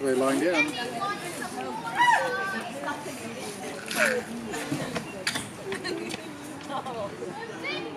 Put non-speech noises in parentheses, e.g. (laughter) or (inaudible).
They're lying down. (laughs)